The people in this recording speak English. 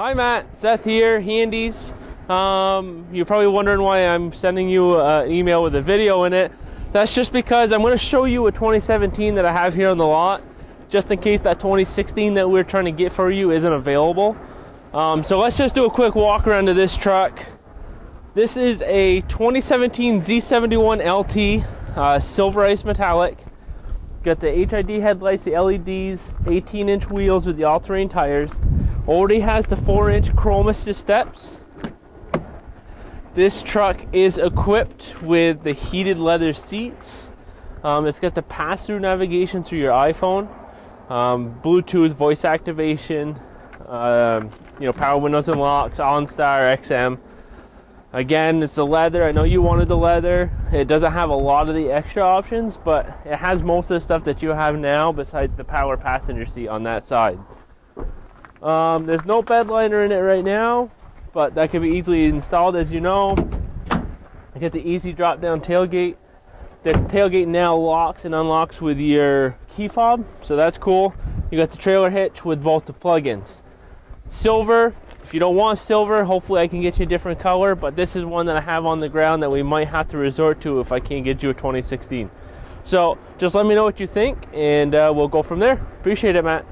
Hi Matt, Seth here, Handy's. Um, you're probably wondering why I'm sending you an email with a video in it. That's just because I'm going to show you a 2017 that I have here on the lot, just in case that 2016 that we're trying to get for you isn't available. Um, so let's just do a quick walk around to this truck. This is a 2017 Z71 LT, uh, silver ice metallic. Got the HID headlights, the LEDs, 18 inch wheels with the all-terrain tires. Already has the 4 inch chrome assist steps. This truck is equipped with the heated leather seats. Um, it's got the pass-through navigation through your iPhone, um, Bluetooth, voice activation, um, you know, power windows and locks, OnStar, XM. Again, it's the leather. I know you wanted the leather. It doesn't have a lot of the extra options, but it has most of the stuff that you have now besides the power passenger seat on that side. Um, there's no bed liner in it right now, but that can be easily installed as you know. You get the easy drop down tailgate. The tailgate now locks and unlocks with your key fob, so that's cool. You got the trailer hitch with both the plugins. Silver, if you don't want silver, hopefully I can get you a different color, but this is one that I have on the ground that we might have to resort to if I can't get you a 2016. So just let me know what you think, and uh, we'll go from there. Appreciate it, Matt.